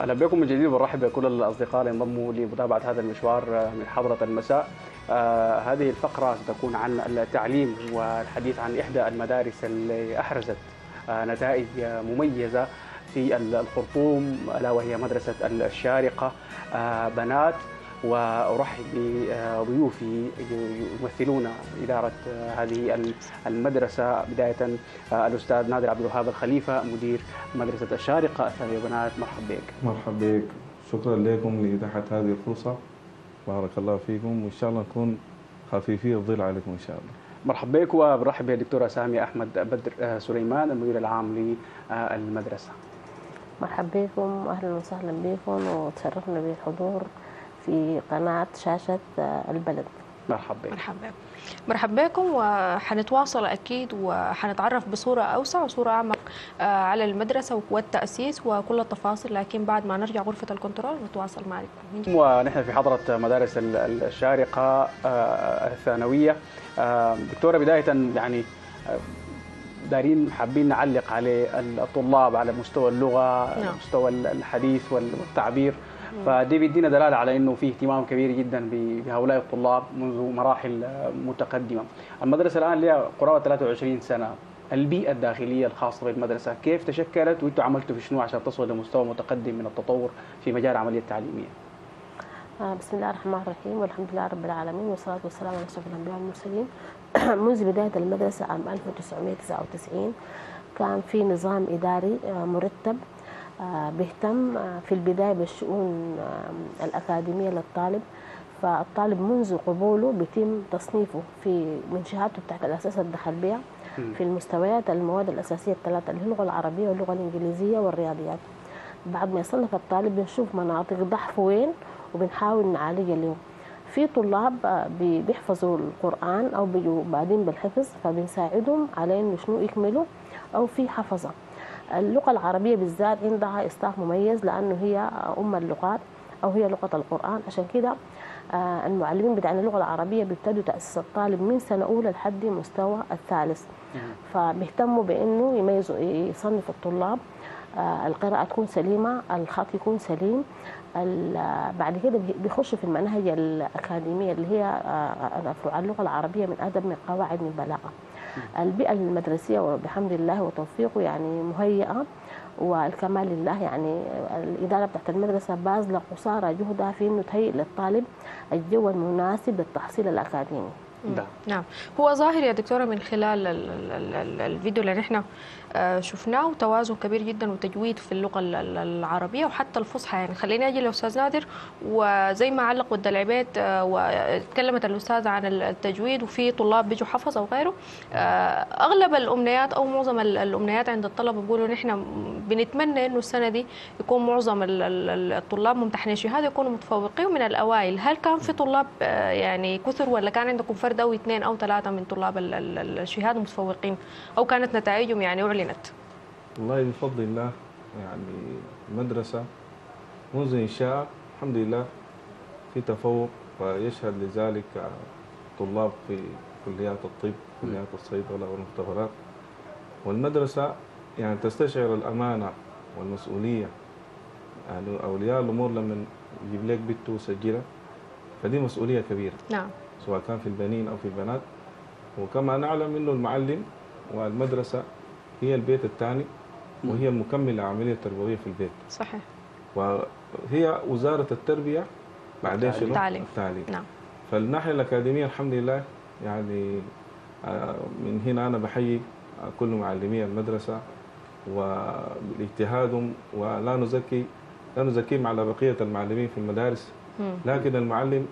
أهلا بكم من جديد وبرحب بكل الأصدقاء اللي انضموا لمتابعة هذا المشوار من حضرة المساء. آه هذه الفقرة ستكون عن التعليم والحديث عن إحدى المدارس اللي أحرزت آه نتائج مميزة في الخرطوم ألا وهي مدرسة الشارقة آه بنات وأرحب بضيوفي يمثلون إدارة هذه المدرسة بداية الأستاذ نادر عبد الوهاب الخليفة مدير مدرسة الشارقة الثانوية بنات مرحبا بك. مرحبا بك شكرا لكم لإتاحة هذه الفرصة بارك الله فيكم وإن شاء الله نكون خفيفي الظل عليكم إن شاء الله. مرحبا بك وبرحب بالدكتورة سامية أحمد بدر سليمان المدير العام للمدرسة. مرحبا بكم واهلا وسهلا بكم وتشرفنا بالحضور في قناة شاشة البلد. مرحبا. بك مرحبا. مرحبا بكم وحنتواصل أكيد وحنتعرف بصورة أوسع وصورة أعمق على المدرسة والتأسيس وكل التفاصيل لكن بعد ما نرجع غرفة الكنترول نتواصل معكم. ونحن في حضرة مدارس الشارقة الثانوية. دكتورة بداية يعني دارين حابين نعلق على الطلاب على مستوى اللغة نعم. مستوى الحديث والتعبير. فدي بيدينا دلالة على إنه في اهتمام كبير جدا بهؤلاء الطلاب منذ مراحل متقدمة. المدرسة الآن لها قرابة 23 سنة. البيئة الداخلية الخاصة بالمدرسة كيف تشكلت وأنتم عملتوا في شنو عشان تصلوا لمستوى متقدم من التطور في مجال العملية التعليمية؟ بسم الله الرحمن الرحيم والحمد لله رب العالمين والصلاة والسلام على أشرف الأنبياء والمرسلين منذ بداية المدرسة عام 1999 كان في نظام إداري مرتب بيهتم في البداية بالشؤون الأكاديمية للطالب. فالطالب منذ قبوله بيتم تصنيفه في من شهادته تحت الأساس الدخل بها في المستويات المواد الأساسية الثلاثة اللي هي اللغة العربية واللغة الإنجليزية والرياضيات. بعد ما يصنف الطالب بنشوف مناطق ضعفه وين وبنحاول نعالجها اليوم. في طلاب بيحفظوا القرآن أو بيجوا بعدين بالحفظ فبنساعدهم على إنه شنو يكملوا أو في حفظة. اللغة العربية بالذات عندها إصلاح مميز لأنه هي أم اللغات أو هي لغة القرآن. عشان كده المعلمين بتاعنا اللغة العربية بيبتدوا تأسيس الطالب من سنة أولى لحد مستوى الثالث. فبيهتموا بأنه يميزوا يصنفوا الطلاب القراءة تكون سليمة الخط يكون سليم بعد كده بيخشوا في المناهج الأكاديمية اللي هي فروع اللغة العربية من أدب من قواعد من بلاغة. البيئة المدرسية وبحمد الله وتوفيقه يعني مهيئة. والكمال لله يعني الإدارة بتاعت المدرسة باذلة قصارى جهدها في إنه تهيئ للطالب الجو المناسب للتحصيل الأكاديمي. ده. نعم. هو ظاهر يا دكتورة من خلال ال ال ال الفيديو اللي نحن شفناه توازن كبير جدا وتجويد في اللغة العربية وحتى الفصحى. يعني خليني أجي لأستاذ نادر وزي ما علق ود العبيد وتكلمت الأستاذة عن التجويد وفي طلاب بيجوا حفظ أو غيره. أغلب الأمنيات أو معظم الأمنيات عند الطلبه بيقولوا نحن بنتمنى إنه السنة دي يكون معظم الطلاب ممتحنين. شهادة يكونوا متفوقين من الأوائل. هل كان في طلاب يعني كثر ولا كان عندكم فرد أو اثنين أو ثلاثة من طلاب الشهاده متفوقين أو كانت نتائجهم يعني أعلنت. والله بفضل الله يعني المدرسة منذ إنشاء الحمد لله في تفوق. ويشهد لذلك طلاب في كليات الطب كليات الصيدلة والمختبرات. والمدرسة يعني تستشعر الأمانة والمسؤولية. يعني أولياء الأمور لما يجيب لك بنته وسجلها فدي مسؤولية كبيرة. نعم. سواء كان في البنين أو في البنات. وكما نعلم أنه المعلم والمدرسة هي البيت الثاني وهي المكملة للعملية التربوية في البيت. صحيح. وهي وزارة التربية بعدين شنو؟ التعليم. التعليم. نعم. فالناحية الأكاديمية الحمد لله يعني من هنا أنا بحيي كل معلمي المدرسة واجتهادهم ولا نزكي لا نزكيهم على بقية المعلمين في المدارس. لكن المعلم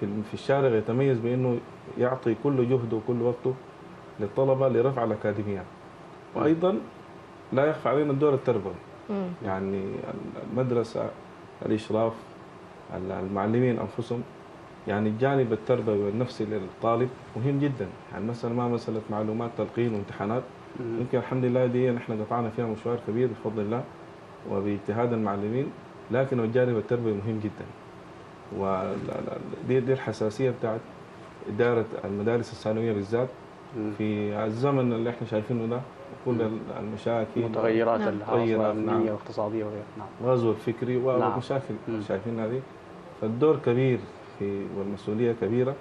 في في الشارع يتميز بأنه يعطي كل جهده وكل وقته للطلبة لرفع الأكاديميات وأيضا لا يخفى علينا الدور التربوي. يعني المدرسة الإشراف المعلمين أنفسهم يعني الجانب التربوي والنفسي للطالب مهم جدا. يعني مثلا ما مسألة معلومات تلقين وامتحانات. يمكن الحمد لله دي نحن قطعنا فيها مشوار كبير بفضل الله وباجتهاد المعلمين لكن الجانب التربوي مهم جدا. ودي دي الحساسية بتاعت إدارة المدارس الثانوية بالذات. في الزمن اللي إحنا شايفينه ده كل المشاكل المتغيرات نعم. الحاصله الامنيه نعم. والاقتصادية وغيرها نعم الغزو الفكري نعم. والمشاكل مم. شايفين هذه فالدور كبير في والمسؤولية كبيرة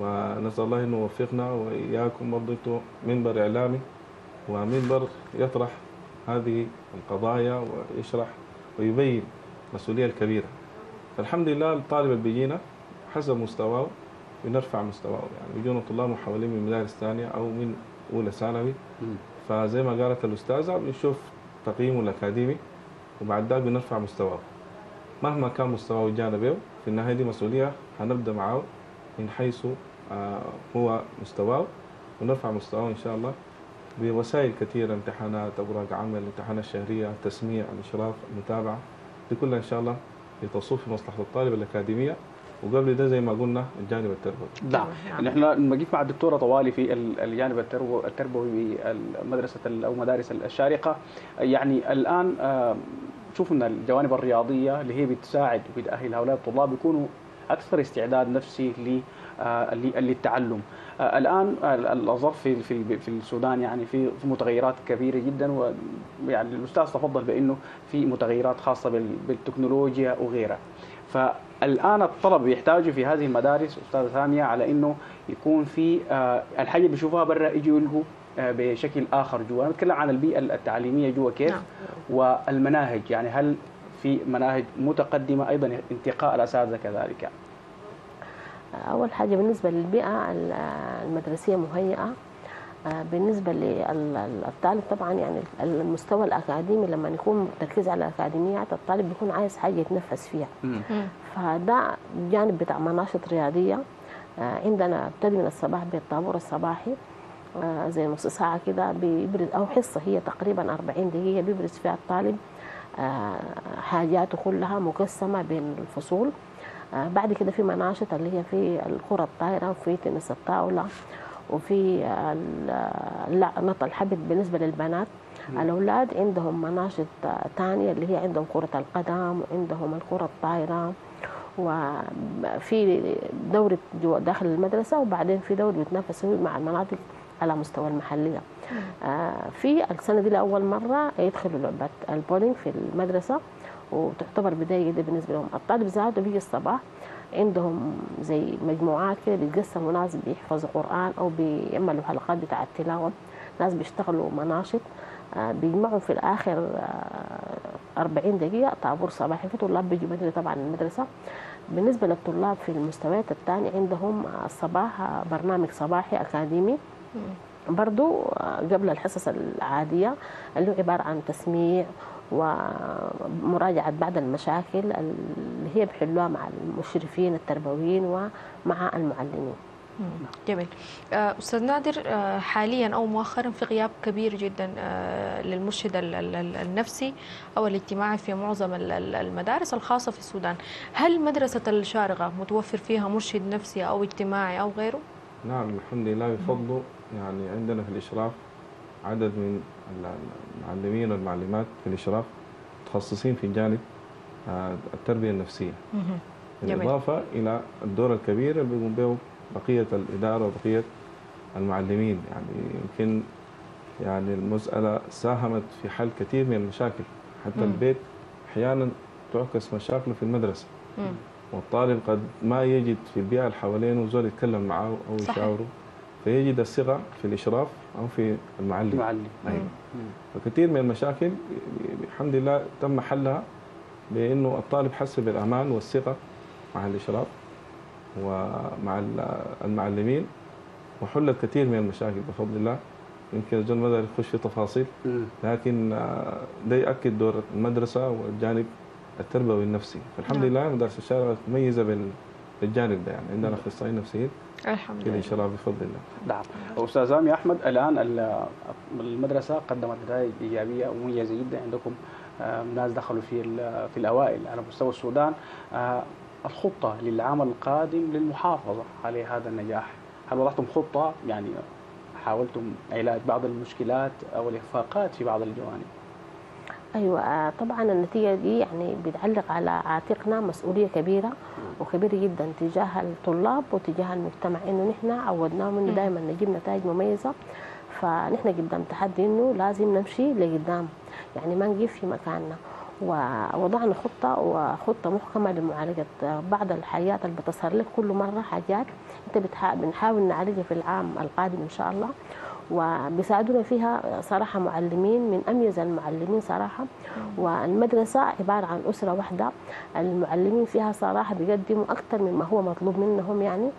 ونسأل الله إنه يوفقنا وإياكم برضه أنتم منبر إعلامي ومنبر يطرح هذه القضايا ويشرح ويبين المسؤولية الكبيرة فالحمد لله الطالب اللي بيجينا حسب مستواه بنرفع مستواه. يعني بيجونا طلاب محولين من مدارس ثانية أو من أولى ثانوي. فزي ما قالت الأستاذة بنشوف تقييمه الأكاديمي وبعد ذلك بنرفع مستواه. مهما كان مستواه جانا به في النهاية دي مسؤولية هنبدأ معاه من حيث آه، هو مستواه ونرفع مستواه إن شاء الله بوسائل كثيرة امتحانات أوراق عمل الامتحانات الشهريه التسميع الاشراف المتابعه دي كلها إن شاء الله لتصب في مصلحة الطالب الأكاديمية. وقبل ده زي ما قلنا الجانب التربوي. نعم. نعم. نحن نقف مع الدكتورة طوالي في ال- الجانب التربو- التربوي بمدرسه أو مدارس الشارقة. يعني الآن آه، شوف إن الجوانب الرياضية اللي هي بتساعد وبتأهل هؤلاء الطلاب يكونوا أكثر استعداد نفسي آه، للتعلم. آه، الآن ال- الظرف في في السودان يعني في متغيرات كبيرة جدا ويعني الأستاذ تفضل بإنه في متغيرات خاصة بال- بالتكنولوجيا وغيرها. فالآن الطلب يحتاجوا في هذه المدارس أستاذة ساميه على إنه يكون في آه، الحاجة اللي بيشوفوها برا يجوا يلقوا آه، بشكل آخر جوا. أنا بتكلم عن البيئة التعليمية جوا كيف؟ نعم. والمناهج. يعني هل في مناهج متقدمة أيضا انتقاء الاساتذه كذلك. أول حاجة بالنسبة للبيئة ال- المدرسية مهيئة. آه، بالنسبة للطالب طبعا يعني المستوى الأكاديمي لما يكون تركيز على الأكاديميات الطالب بيكون عايز حاجة يتنفس فيها. فده جانب بتاع مناشط رياضية. آه، عندنا ابتدي من الصباح بالطابور الصباحي. آه، زي نص ساعة كده بيبرز أو حصة هي تقريبا 40 دقيقة بيبرز فيها الطالب. حاجاته كلها مقسمة بين الفصول. آه، بعد كده في مناشط اللي هي في الكرة الطايرة وفي تنس الطاولة وفي لا نط الحبل بالنسبة للبنات. الأولاد عندهم مناشط آه، تانية اللي هي عندهم كرة القدم وعندهم الكرة الطايرة. وفي دورة جوا داخل المدرسة وبعدين في دورة بيتنافسوا مع المناطق على مستوى المحلية. آه، في السنة دي لأول مرة يدخلوا لعبة البولينج في المدرسة. وتعتبر بداية جديدة بالنسبة لهم. الطالب ذاته بيجي الصباح عندهم زي مجموعات كده بيتقسموا ناس بيحفظوا قرآن أو بيعملوا حلقات بتاعة تلاوة ناس بيشتغلوا مناشط آه، بيجمعوا في الآخر آه، 40 دقيقة طابور صباحي في طلاب بيجوا بدري طبعا المدرسة. بالنسبة للطلاب في المستويات الثانية عندهم آه، الصباح آه، برنامج صباحي أكاديمي. برضو آه، قبل الحصص العادية اللي هو عبارة عن تسميع ومراجعة بعض المشاكل اللي هي بيحلوها مع المشرفين التربويين ومع المعلمين. جميل. آه، أستاذ نادر آه، حاليا أو مؤخرا في غياب كبير جدا آه، للمرشد ال- ال- ال- النفسي أو الاجتماعي في معظم ال- ال- المدارس الخاصة في السودان. هل مدرسة الشارقة متوفر فيها مرشد نفسي أو اجتماعي أو غيره؟ نعم الحمد لله بفضله. يعني عندنا في الإشراف عدد من المعلمين والمعلمات في الإشراف متخصصين في جانب آه، التربية النفسية. بالإضافة إلى الدور الكبير اللي بيقوم به بقية الإدارة وبقية المعلمين يعني يمكن يعني المسألة ساهمت في حل كثير من المشاكل حتى مم. البيت أحيانا تعكس مشاكله في المدرسة مم. والطالب قد ما يجد في البيئة اللي حوالينه زول يتكلم معه أو. يشاوره فيجد الثقة في الإشراف أو في المعلم معلم أيوة. فكثير من المشاكل الحمد لله تم حلها بأنه الطالب حس بالأمان والثقة مع الإشراف ومع ال- المعلمين وحلت كثير من المشاكل بفضل الله يمكن ما يقدر يخش في تفاصيل. لكن آه، ده يأكد دور المدرسة والجانب التربوي النفسي فالحمد نعم. لله مدارس الشارع مميزة بال- بالجانب ده يعني. عندنا أخصائيين نفسيين. الحمد لله. الإشراف بفضل الله. نعم. أستاذ سامي أحمد الآن ال- المدرسة قدمت نتائج إيجابية ومميزه جدا عندكم. آه، ناس دخلوا في في الأوائل على مستوى السودان. آه، الخطة للعام القادم للمحافظة على هذا النجاح. هل وضعتم خطة؟ يعني حاولتم علاج بعض المشكلات أو الاخفاقات في بعض الجوانب؟ أيوه آه، طبعا النتيجة دي يعني بتعلق على عاتقنا مسؤولية كبيرة وكبيرة جدا تجاه الطلاب وتجاه المجتمع إنه نحن عودناهم انه. دائما نجيب نتائج مميزة. فنحن قدام تحدي إنه لازم نمشي لقدام يعني ما نجيب في مكاننا. ووضعنا خطة وخطة محكمة لمعالجة بعض الحاجات اللي بتظهر لك كل مرة حاجات. أنت بتحا- بنحاول نعالجها في العام القادم إن شاء الله. وبيساعدونا فيها صراحة معلمين من أميز المعلمين صراحة. والمدرسة عبارة عن أسرة واحدة المعلمين فيها صراحة بيقدموا أكثر مما هو مطلوب منهم يعني.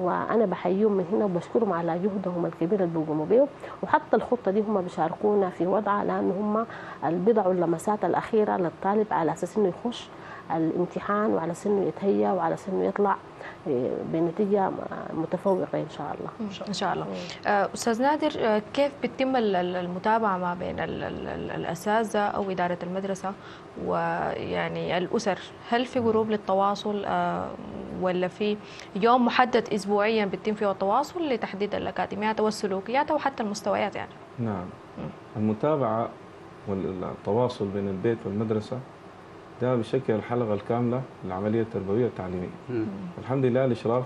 وأنا بحييهم من هنا وبشكرهم على جهدهم الكبير اللي بيقوموا به وحتى الخطة دي هم بيشاركونا في وضعها لأن هم اللي بيضعوا اللمسات الأخيرة للطالب على أساس إنه يخش الامتحان وعلى أساس انه يتهيأ وعلى أساس انه يطلع إيه، بنتيجة متفوقة إن شاء الله. إن شاء الله. آه، أستاذ نادر آه، كيف بتتم ال- ال- المتابعة ما بين ال- ال- ال- الأساتذة أو إدارة المدرسة؟ ويعني الأسر هل في جروب للتواصل؟ آه، ولا في يوم محدد اسبوعيا بيتم فيه التواصل لتحديد الأكاديميات والسلوكيات أو حتى المستويات يعني؟ نعم. المتابعة والتواصل بين البيت والمدرسة ده بيشكل الحلقة الكاملة للعملية التربوية والتعليمية مم. الحمد لله الإشراف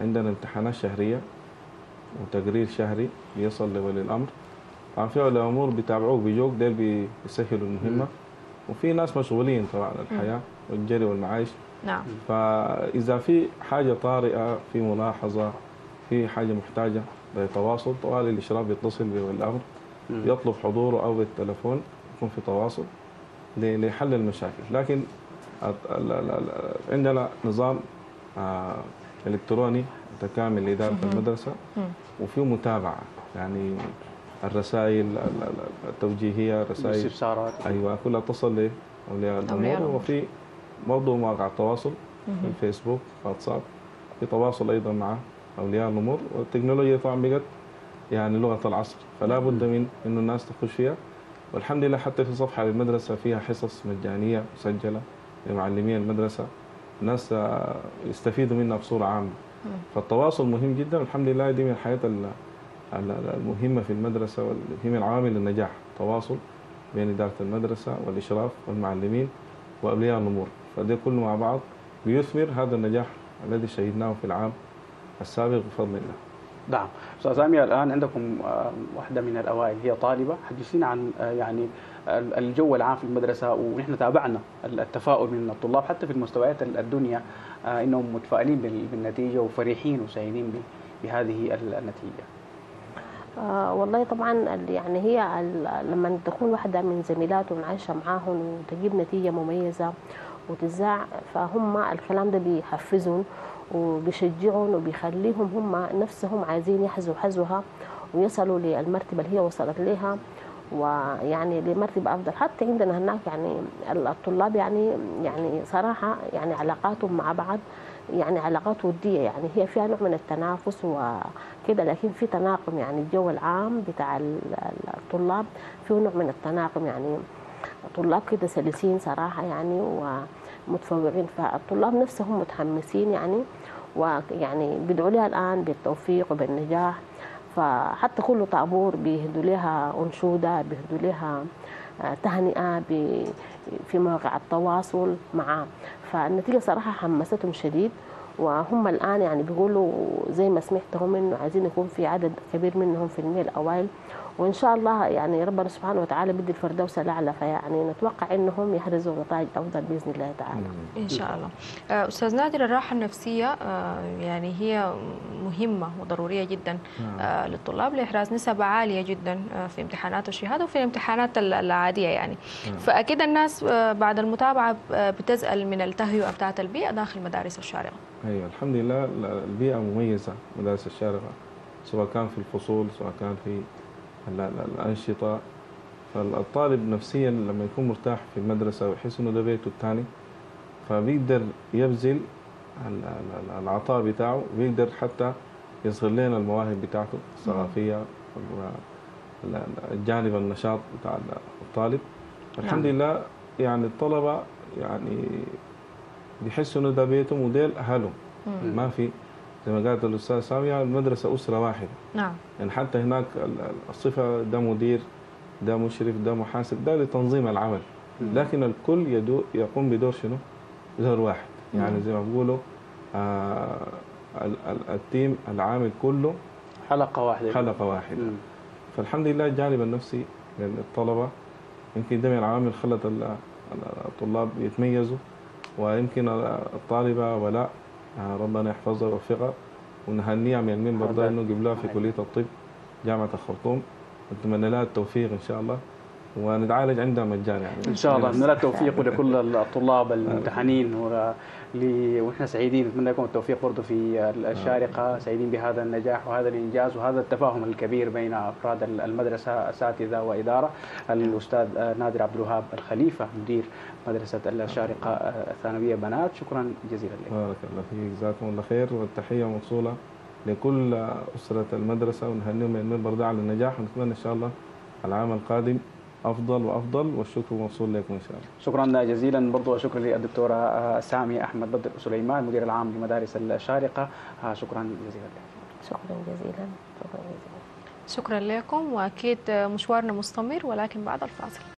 عندنا امتحانات شهرية وتقرير شهري بيصل لولي الأمر. طبعا في أولياء أمور بيتابعوك بيجوك ديل بيسهلوا المهمة. وفي ناس مشغولين طبعا الحياة والجري والمعايش. نعم. فإذا في حاجة طارئة في ملاحظة في حاجة محتاجة لتواصل طوال الإشراف بيتصل بولي الأمر. مم. يطلب حضوره أو بالتلفون يكون في تواصل. لحل المشاكل. لكن عندنا نظام آه، إلكتروني متكامل. المدرسة مم. وفيه متابعة. يعني الرسائل ال- ال- التوجيهية رسائل الاستفسارات. أيوة كلها تصل الأمور. الأمور. وفي برضه مواقع التواصل في. الفيسبوك واتساب. في تواصل أيضا مع أولياء الأمور. والتكنولوجيا طبعا بقت يعني لغة العصر. فلا بد من إنه الناس تخش فيها. والحمد لله حتى في صفحة للمدرسه فيها حصص مجانية مسجلة لمعلمي المدرسة. الناس يستفيدوا منها بصورة عامة. مم. فالتواصل مهم جدا. والحمد لله دي من الحياة ال- ال- المهمة في المدرسة وهي من عوامل النجاح تواصل بين إدارة المدرسة والإشراف والمعلمين واولياء الأمور. فده كله مع بعض بيثمر هذا النجاح الذي شهدناه في العام السابق بفضل الله. نعم. أستاذ سامية الآن عندكم آه، واحدة من الأوائل هي طالبة. حدثينا عن آه، يعني ال- الجو العام في المدرسة ونحن تابعنا التفاؤل من الطلاب حتى في المستويات ال- الدنيا آه، إنهم متفائلين بال- بالنتيجة وفرحين وسعيدين بهذه ال- النتيجة. آه والله طبعا يعني هي لما تكون واحدة من زميلاتهم عايشة معاهم وتجيب نتيجة مميزة وتذاع فهم الكلام ده بيحفزهم. وبيشجعهم وبيخليهم هم نفسهم عايزين يحذوا حذوها ويصلوا للمرتبة اللي هي وصلت لها ويعني لمرتبة أفضل. حتى عندنا هناك يعني الطلاب يعني يعني صراحة يعني علاقاتهم مع بعض يعني علاقات ودية. يعني هي فيها نوع من التنافس وكده لكن في تناقم يعني الجو العام بتاع ال- ال- الطلاب فيه نوع من التناقم يعني. طلاب كده سلسين صراحة يعني ومتفوقين فالطلاب نفسهم متحمسين يعني ويعني بيدعوا لها الآن بالتوفيق وبالنجاح. فحتى كل طابور بيهدوا لها أنشودة بيهدوا لها آه، تهنئة في مواقع التواصل معاه فالنتيجة صراحة حمستهم شديد. وهم الآن يعني بيقولوا زي ما سمعتهم إنه عايزين يكون في عدد كبير منهم في المية الأوائل وإن شاء الله يعني ربنا سبحانه وتعالى بدي الفردوس الأعلى فيعني نتوقع إنهم يحرزوا نتائج أفضل بإذن الله تعالى. إن شاء الله. آه، أستاذ نادر الراحة النفسية آه، يعني هي مهمة وضرورية جدا آه، للطلاب لإحراز نسب عالية جدا في امتحانات الشهادة وفي الامتحانات ال- العادية يعني. فأكيد الناس آه، بعد المتابعة آه، بتسال من التهيئه بتاعة البيئة داخل مدارس الشارقه أيوه الحمد لله البيئة مميزة مدارس الشارقه سواء كان في الفصول سواء كان في ال- ال- الأنشطة. فالطالب نفسيا لما يكون مرتاح في المدرسة ويحس إنه ده بيته الثاني فبيقدر يبذل ال- ال- العطاء بتاعه وبيقدر حتى يظهر لنا المواهب بتاعته الثقافيه وال- ال- الجانب النشاط بتاع الطالب. الحمد لله يعني الطلبة يعني بيحسوا إنه ده بيتهم وديل اهلهم مم. ما في. زي ما قالت الاستاذ سامية المدرسة أسرة واحدة. نعم. يعني حتى هناك ال- ال- الصفة ده مدير ده مشرف ده محاسب ده لتنظيم العمل. لكن الكل يدو يقوم بدور شنو؟ دور واحد. يعني زي ما بيقولوا آه ال- ال- التيم العامل كله حلقة واحدة. حلقة واحدة. مم. فالحمد لله الجانب النفسي للطلبة. يمكن ده من العوامل خلت ال- ال- الطلاب يتميزوا. ويمكن الطالبه ولاء آه، ربنا يحفظها ويوفقها ونهنيها من المنبر ده إنه قبلها في كلية الطب جامعة الخرطوم. نتمنى لها التوفيق إن شاء الله. ونتعالج عندها مجانا يعني إن شاء الله. نتمنى التوفيق لكل الطلاب الممتحنين. ونحن سعيدين نتمنى لكم التوفيق برضه في الشارقة سعيدين بهذا النجاح وهذا الإنجاز وهذا التفاهم الكبير بين أفراد المدرسة اساتذه وإدارة. الأستاذ نادر عبد الوهاب الخليفة مدير مدرسة الشارقة الثانوية. بنات شكرا جزيلا لك. بارك الله فيك جزاكم الله خير. والتحية موصولة لكل أسرة المدرسة ونهنيهم من المنبر على النجاح. ونتمنى إن شاء الله العام القادم أفضل وأفضل والشكر موصول لكم إن شاء الله. شكرا جزيلا. برضو شكرا للدكتوره آه، سامي أحمد بدر سليمان المدير العام لمدارس الشارقة. آه، شكرا جزيلا. لك شكرا جزيلا. شكرا جزيلا. شكرا لكم وأكيد مشوارنا مستمر ولكن بعد الفاصل.